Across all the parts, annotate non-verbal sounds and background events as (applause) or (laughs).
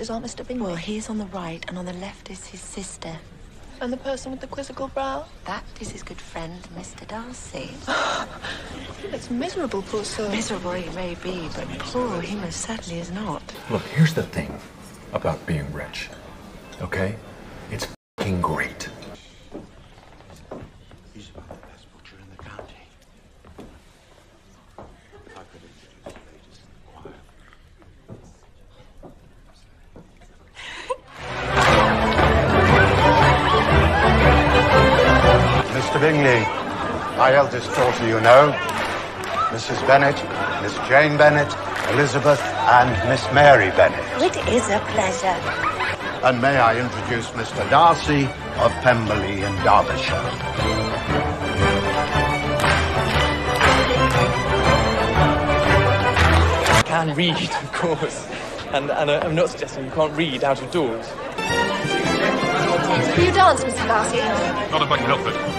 peacocks is our Mr. Bingley. Well, he's on the right, and on the left is his sister. And the person with the quizzical brow? That is his good friend, Mr. Darcy. (gasps) It's miserable, poor soul. Miserable he may be, but poor he most certainly is not. Look, here's the thing about being rich, okay? It's fing great. Daughter, you know. Mrs. Bennet, Miss Jane Bennet, Elizabeth, and Miss Mary Bennet. It is a pleasure. And may I introduce Mr. Darcy of Pemberley in Derbyshire. I can read, of course. And, and uh, I'm not suggesting you can't read out of doors. Will you dance, Mr. Darcy? Not if I can help it.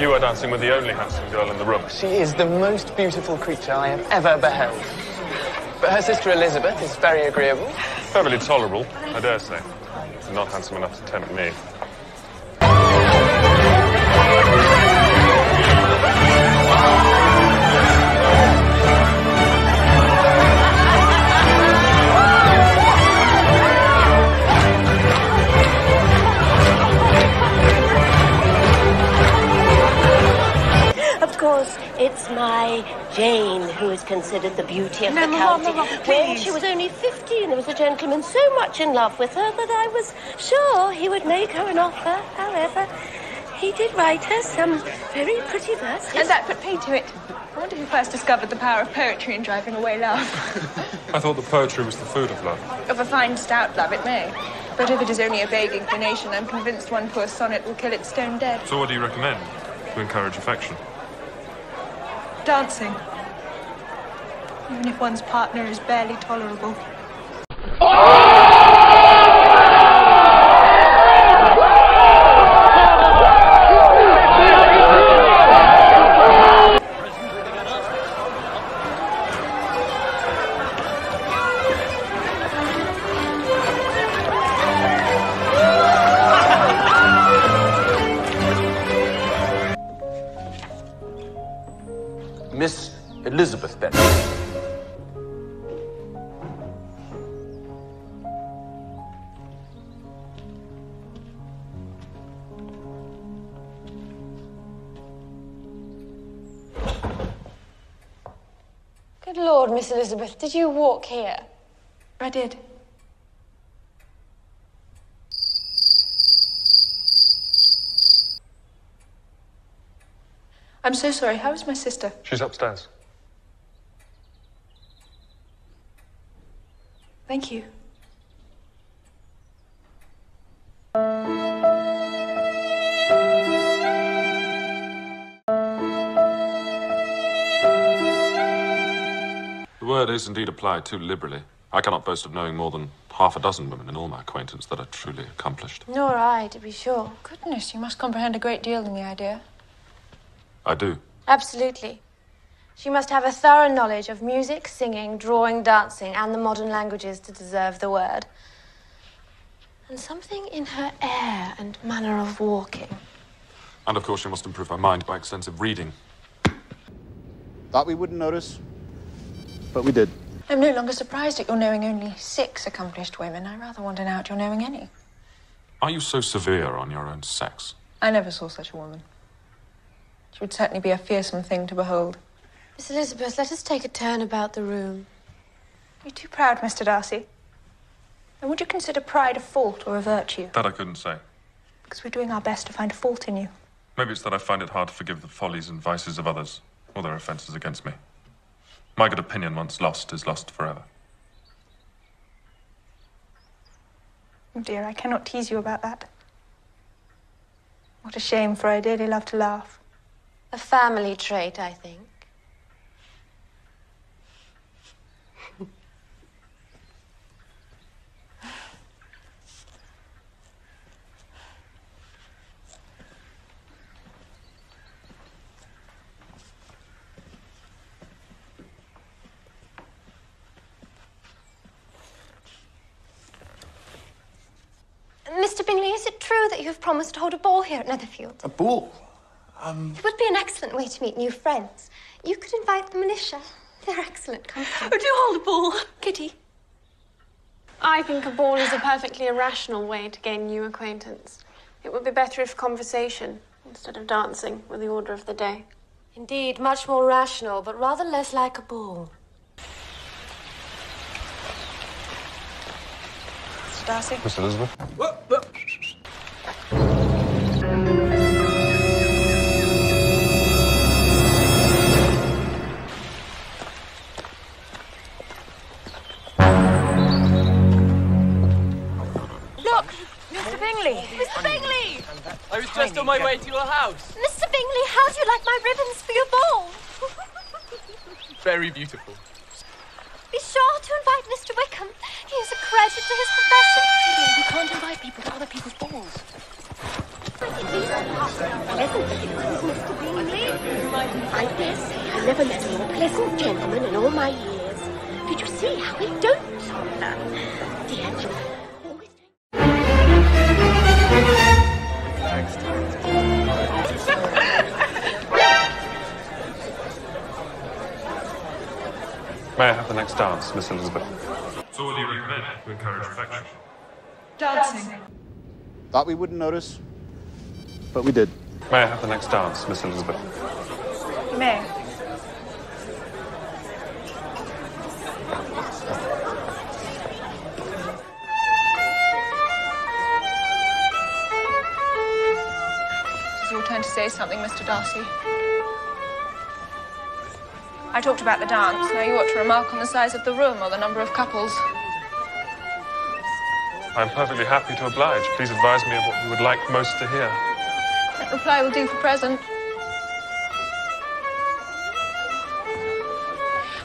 You are dancing with the only handsome girl in the room. She is the most beautiful creature I have ever beheld. But her sister Elizabeth is very agreeable. Perfectly tolerable, I dare say. Not handsome enough to tempt me. Jane who is considered the beauty of No, the Mama, county. Mama, when she was only 15, there was a gentleman so much in love with her that I was sure he would make her an offer. However, he did write her some very pretty verses. And that put paid to it. I wonder who first discovered the power of poetry in driving away love. (laughs) I thought that poetry was the food of love. of a fine, stout love, it may. But if it is only a vague inclination, I'm convinced one poor sonnet will kill it stone dead. So what do you recommend to encourage affection? Dancing. Even if one's partner is barely tolerable. Miss Elizabeth did you walk here? I did. I'm so sorry. How is my sister? She's upstairs. Thank you. The word is indeed applied too liberally. I cannot boast of knowing more than half a dozen women in all my acquaintance that are truly accomplished. Nor I, to be sure. Goodness, you must comprehend a great deal in the idea. I do. Absolutely. She must have a thorough knowledge of music, singing, drawing, dancing, and the modern languages to deserve the word. And something in her air and manner of walking. And of course, she must improve her mind by extensive reading. Thought we wouldn't notice, but we did. I'm no longer surprised at your knowing only six accomplished women. I rather want to know at your knowing any. Are you so severe on your own sex? I never saw such a woman. She would certainly be a fearsome thing to behold. Miss Elizabeth, let us take a turn about the room. You're too proud, Mr. Darcy. And would you consider pride a fault or a virtue? That I couldn't say. Because we're doing our best to find a fault in you. Maybe it's that I find it hard to forgive the follies and vices of others, or their offences against me. My good opinion, once lost, is lost forever. Oh dear, I cannot tease you about that. What a shame, for I dearly love to laugh. A family trait, I think. Mr. Bingley, is it true that you have promised to hold a ball here at Netherfield? A ball? It um, would be an excellent way to meet new friends. You could invite the militia. They're excellent company. Oh, do hold a ball, Kitty. I think a ball is a perfectly irrational way to gain new acquaintance. It would be better if conversation, instead of dancing, were the order of the day. Indeed, much more rational, but rather less like a ball. Darcy? Miss Elizabeth? Look! Mr. Bingley! Mr. Bingley! I was just on my way to your house. Mr. Bingley, how do you like my ribbons for your ball? Very beautiful. Be sure to invite Mr. Wickham. He is a credit to his profession. You can't invite people to other people's balls. I dare say I never met a more pleasant gentleman in all my years. Did you see how he dotes on her? May I have the next dance, Miss Elizabeth? So what do you recommend to encourage affection? Dancing. Thought we wouldn't notice, but we did. May I have the next dance, Miss Elizabeth? You may. It is your turn to say something, Mr. Darcy. I talked about the dance. Now you ought to remark on the size of the room or the number of couples. I'm perfectly happy to oblige. Please advise me of what you would like most to hear. That reply will do for present.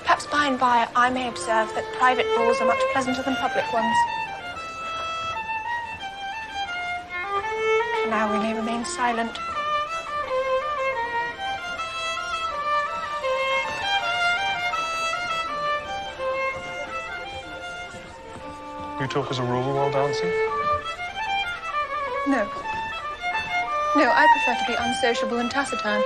Perhaps by and by I may observe that private balls are much pleasanter than public ones. For now we may remain silent. You talk as a rule while dancing? No. No, I prefer to be unsociable and taciturn.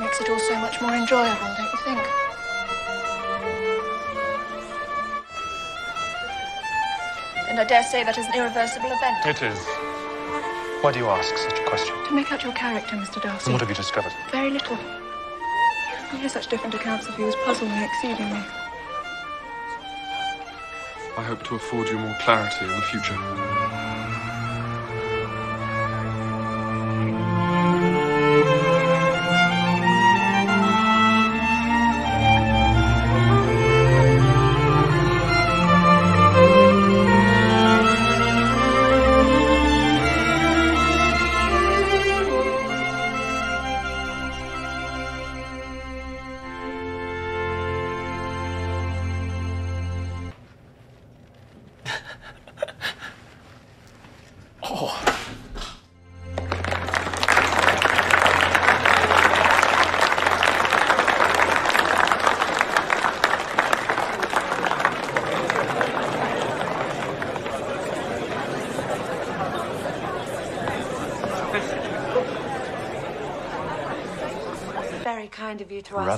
Makes it all so much more enjoyable, don't you think? And I dare say that is an irreversible event. It is. Why do you ask such a question? To make out your character, Mr. Darcy. And what have you discovered? Very little. I hear such different accounts of you as puzzle me exceedingly. I hope to afford you more clarity in the future.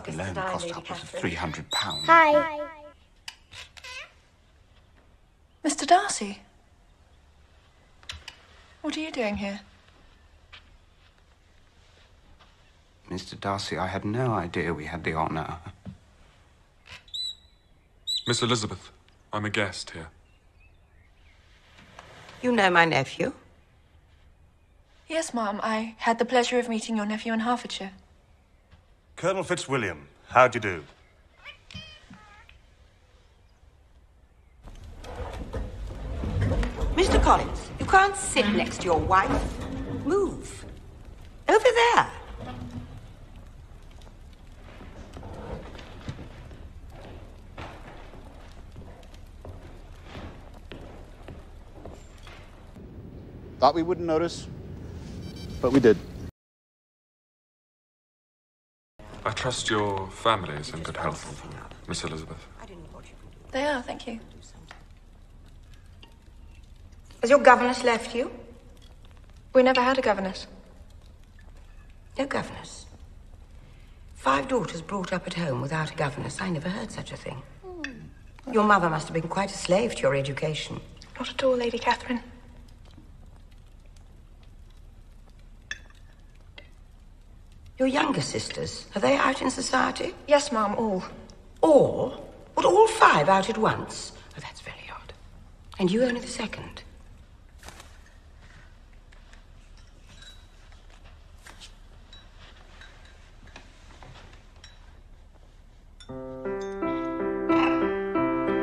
Of you to ask loan cost upwards of three hundred pounds. Hi. Mr. Darcy? What are you doing here? Mr. Darcy, I had no idea we had the honour. Miss Elizabeth, I'm a guest here. You know my nephew? Yes, Ma'am. I had the pleasure of meeting your nephew in Hertfordshire. Colonel Fitzwilliam, how do you do? Mr. Collins, you can't sit next to your wife. Move. Over there. Thought we wouldn't notice, but we did. I trust your family is in good health, Miss Elizabeth. They are, thank you. Has your governess left you? We never had a governess. No governess. Five daughters brought up at home without a governess. I never heard such a thing. Hmm. Your mother must have been quite a slave to your education. Not at all, Lady Catherine. Your younger sisters, are they out in society? Yes, ma'am, all. All? Would all five out at once? Oh, that's very odd. And you only the second.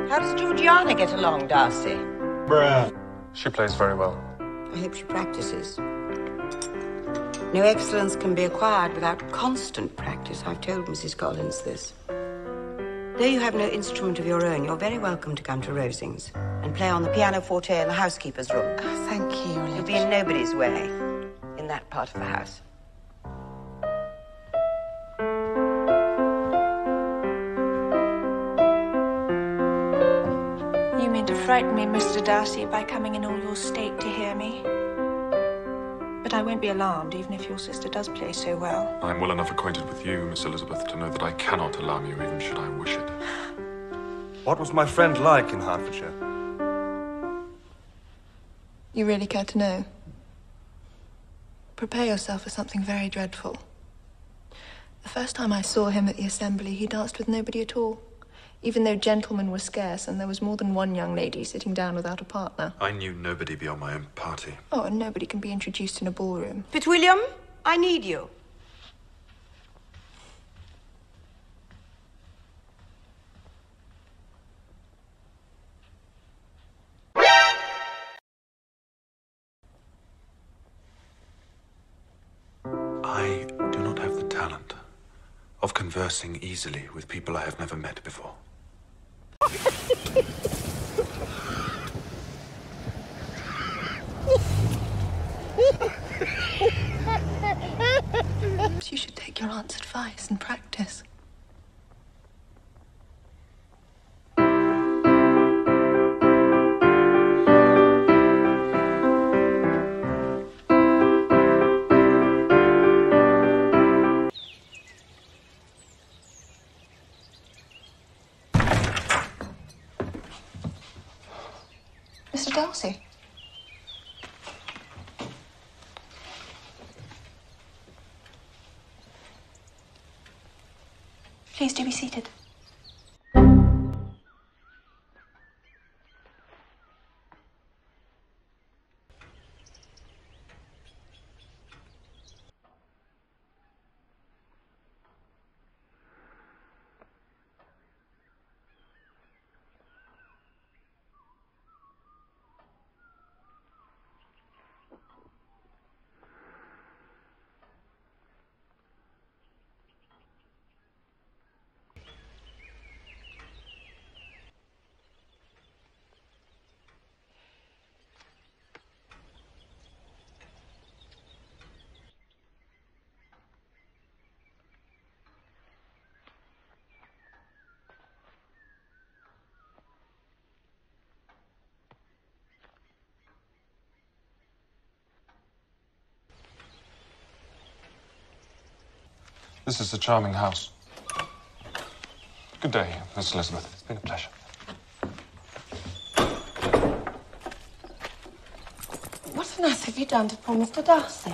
How does Georgiana get along, Darcy? Bruh. She plays very well. I hope she practices. No excellence can be acquired without constant practice. I've told Mrs. Collins this. Though you have no instrument of your own, you're very welcome to come to Rosings and play on the pianoforte in the housekeeper's room. Oh, thank you. You'll be in nobody's way in that part of the house. You mean to frighten me, Mr. Darcy, by coming in all your state to hear me. But I won't be alarmed, even if your sister does play so well. I'm well enough acquainted with you, Miss Elizabeth, to know that I cannot alarm you, even should I wish it. What was my friend like in Hertfordshire? You really care to know? Prepare yourself for something very dreadful. The first time I saw him at the assembly, he danced with nobody at all. Even though gentlemen were scarce and there was more than one young lady sitting down without a partner. I knew nobody beyond my own party. Oh, and nobody can be introduced in a ballroom. Fitzwilliam, I need you. I do not have the talent of conversing easily with people I have never met before. Please do be seated. This is a charming house. Good day, Miss Elizabeth. It's been a pleasure. What on earth have you done to poor Mr. Darcy?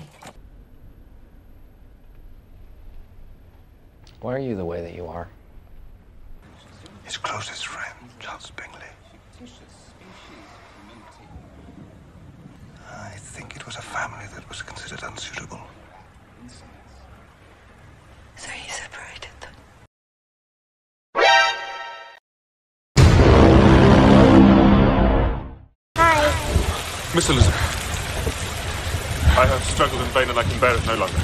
Why are you the way that you are? His closest friend, Charles Bingley. I think it was a family that was considered unsuitable. Miss Elizabeth, I have struggled in vain and I can bear it no longer.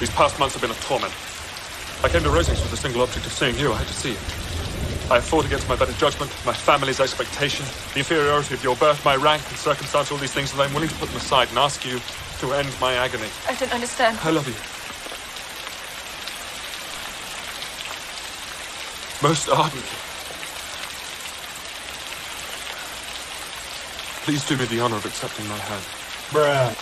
These past months have been a torment. I came to Rosings with the single object of seeing you. I had to see you. I have fought against my better judgment, my family's expectation, the inferiority of your birth, my rank and circumstance, all these things, and I'm willing to put them aside and ask you to end my agony. I don't understand. I love you. Most ardently. Please do me the honor of accepting my hand. Bruh.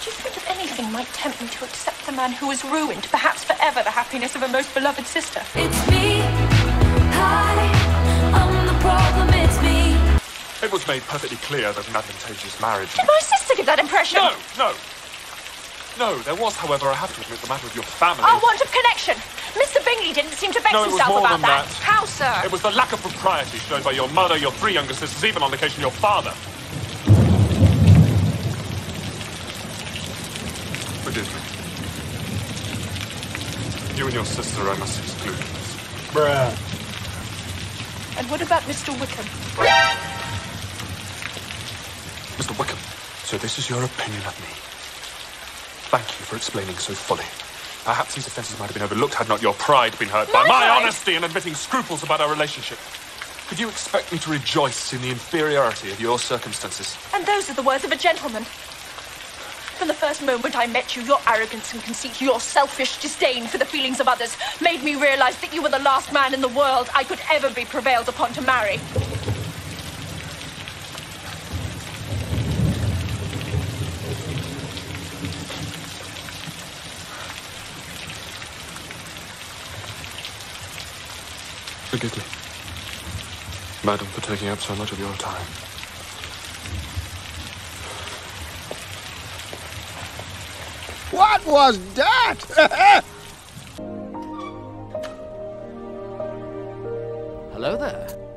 Do you think that anything might tempt me to accept the man who has ruined, perhaps forever, the happiness of a most beloved sister? It's me. Hi, I'm the problem. It's me. It was made perfectly clear that an advantageous marriage. Did my sister give that impression? No, no. No, there was, however, I have to admit, the matter of your family. Our want of connection. Mr. Bingley didn't seem to vex No, it was himself more about than that. that. How, sir? It was the lack of propriety shown by your mother, your three younger sisters, even on the occasion your father. Forgive me. You and your sister I must exclude. Bruh. And what about Mr. Wickham? Mr. Wickham, so this is your opinion of me. Thank you for explaining so fully. Perhaps these offences might have been overlooked had not your pride been hurt by My my pride? honesty in admitting scruples about our relationship. Could you expect me to rejoice in the inferiority of your circumstances? And those are the words of a gentleman. From the first moment I met you, your arrogance and conceit, your selfish disdain for the feelings of others, made me realize that you were the last man in the world I could ever be prevailed upon to marry. Forgive me, madam, for taking up so much of your time. What was that? (laughs) Hello there.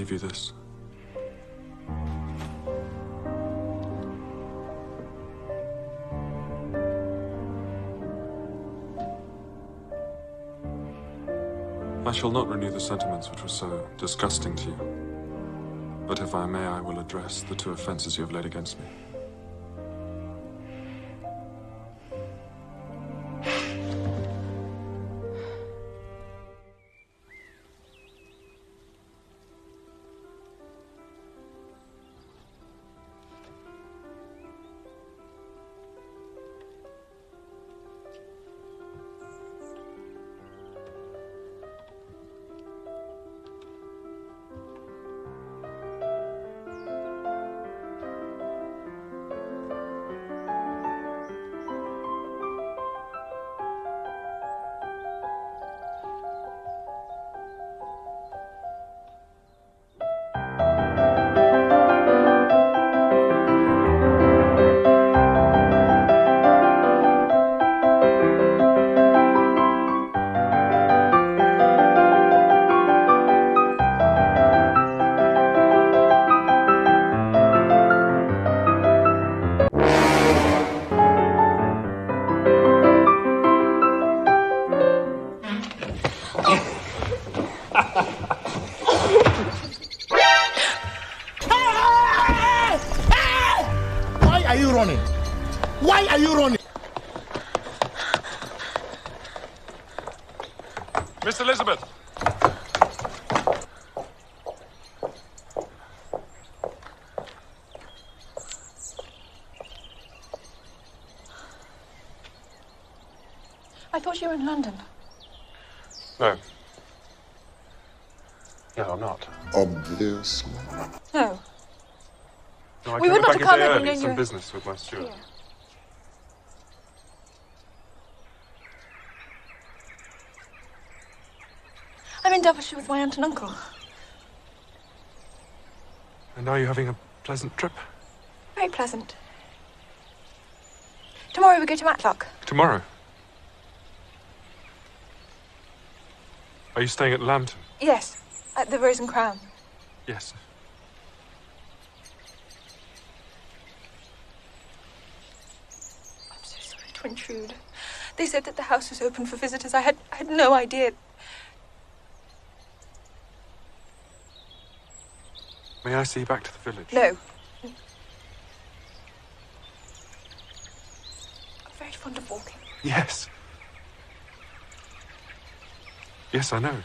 Leave you this. I shall not renew the sentiments which were so disgusting to you. But if I may, I will address the two offences you have laid against me. Are you running? Why are you running? Miss Elizabeth! I thought you were in London. No. No, I'm not. Obviously. No. No, I We would not have come a day had we early, some business with my steward. Here. I'm in Devonshire with my aunt and uncle. And are you having a pleasant trip? Very pleasant. Tomorrow we go to Matlock. Tomorrow? Are you staying at Lambton? Yes, at the Rose and Crown. Yes. I'm so sorry to intrude. They said that the house was open for visitors. I had I had no idea. May I see you back to the village? No. I'm very fond of walking. Yes. Yes, I know.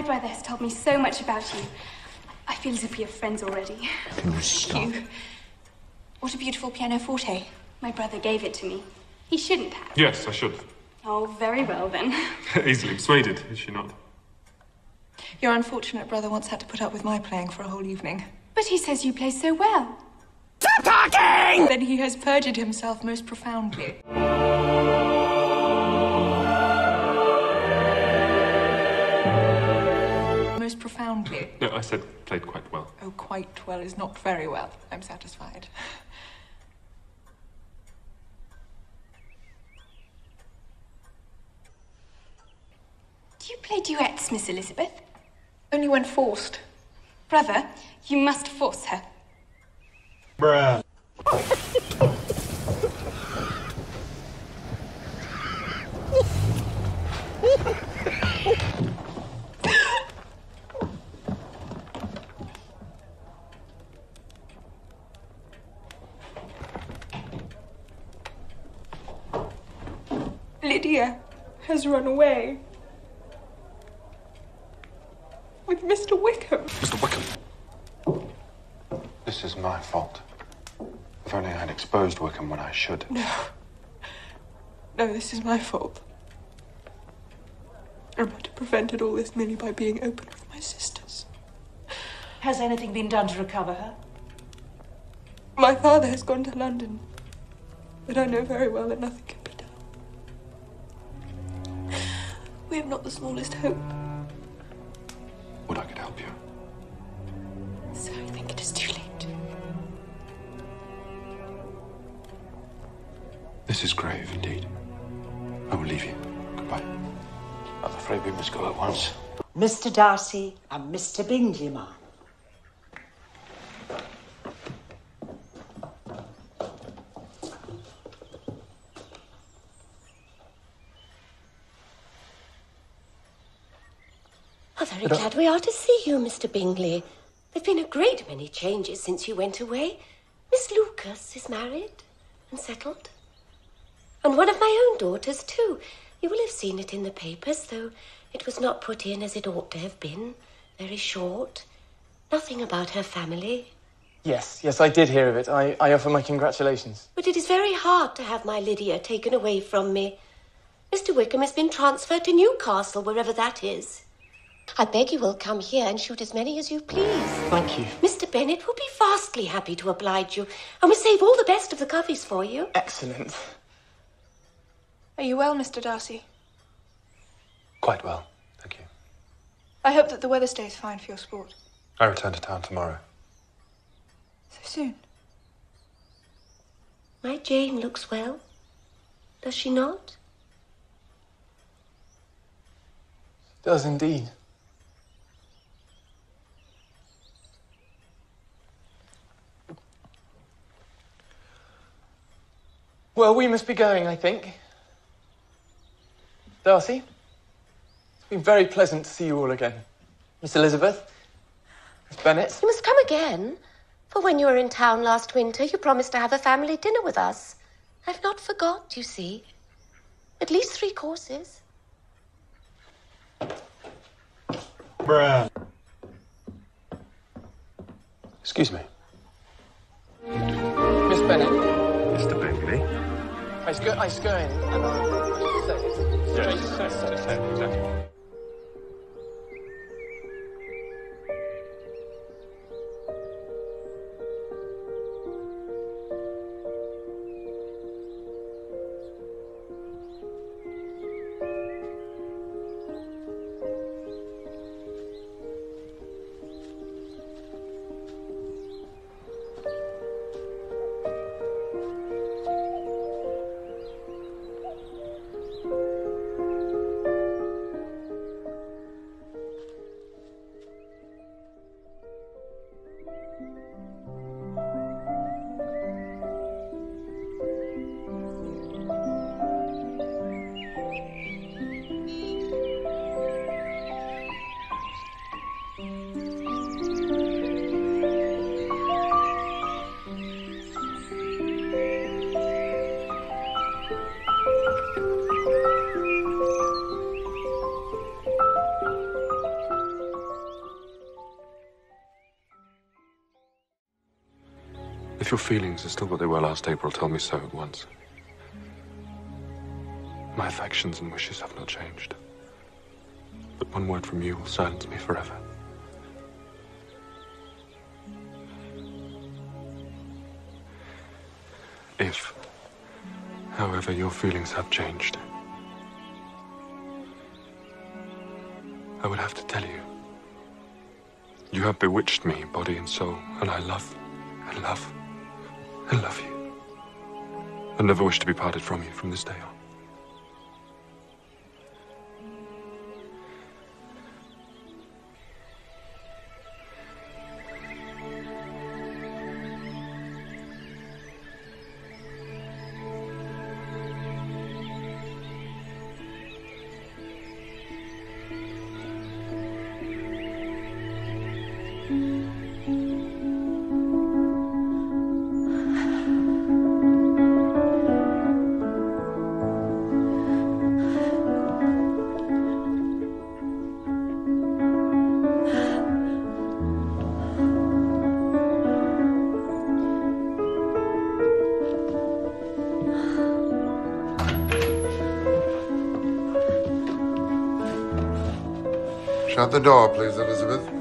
My brother has told me so much about you. I feel as if we are friends already. Can you stop? You. What a beautiful pianoforte. My brother gave it to me. He shouldn't have. Yes, I should. Oh, very well then. (laughs) Easily persuaded, is she not? Your unfortunate brother once had to put up with my playing for a whole evening. But he says you play so well. Stop talking! Then he has perjured himself most profoundly. Profoundly. No, I said played quite well. Oh, quite well is not very well. I'm satisfied. Do you play duets, Miss Elizabeth? Only when forced. Brother, you must force her. Bruh. (laughs) Lydia has run away. With Mr. Wickham. Mr. Wickham. This is my fault. If only I'd exposed Wickham when I should. No. No, this is my fault. I might have prevented all this merely by being open with my sisters. Has anything been done to recover her? My father has gone to London, but I know very well that nothing can We have not the smallest hope. Would I could help you? So I think it is too late. This is grave indeed. I will leave you. Goodbye. I'm afraid we must go at once. Mr. Darcy and Mr. Bingley, ma'am. Very glad we are to see you, Mr. Bingley. There've been a great many changes since you went away. Miss Lucas is married and settled. And one of my own daughters, too. You will have seen it in the papers, though it was not put in as it ought to have been. Very short. Nothing about her family. Yes, yes, I did hear of it. I, I offer my congratulations. But it is very hard to have my Lydia taken away from me. Mr. Wickham has been transferred to Newcastle, wherever that is. I beg you will come here and shoot as many as you please. Thank you. Mr. Bennet will be vastly happy to oblige you, and will save all the best of the coveys for you. Excellent. Are you well, Mr. Darcy? Quite well. Thank you. I hope that the weather stays fine for your sport. I return to town tomorrow. So soon. My Jane looks well. Does she not? Does indeed. Well, we must be going, I think. Darcy, it's been very pleasant to see you all again. Miss Elizabeth, Miss Bennet. You must come again. For when you were in town last winter, you promised to have a family dinner with us. I've not forgot, you see. At least three courses. Bruh. Excuse me. Miss Bennet. Mr. Bingley. I go- I. Your feelings are still what they were last April, tell me so at once. My affections and wishes have not changed. But one word from you will silence me forever. If, however, your feelings have changed, I would have to tell you. You have bewitched me, body and soul, and I love, and love, and love you. I never wish to be parted from you from this day on. Shut the door, please, Elizabeth.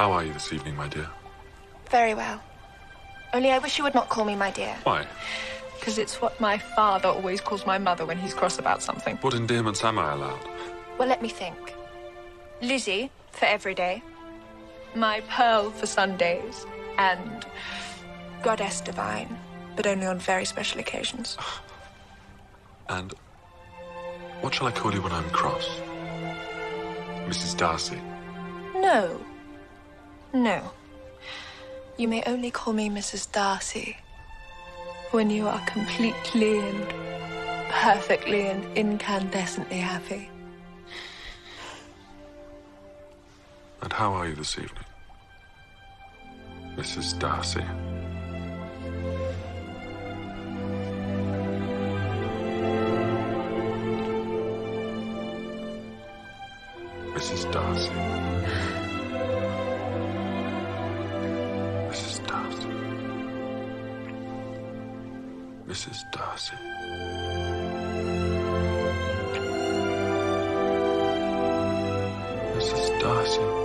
How are you this evening, my dear? Very well. Only I wish you would not call me my dear. Why? Because it's what my father always calls my mother when he's cross about something. What endearments am I allowed? Well, let me think. Lizzie for every day. My Pearl for Sundays. And Goddess Divine, but only on very special occasions. (sighs) And what shall I call you when I'm cross? Mrs. Darcy. No. No. You may only call me Mrs. Darcy when you are completely and perfectly and incandescently happy. And how are you this evening? Mrs. Darcy. Mrs. Darcy. Mrs. Darcy. Mrs. Darcy.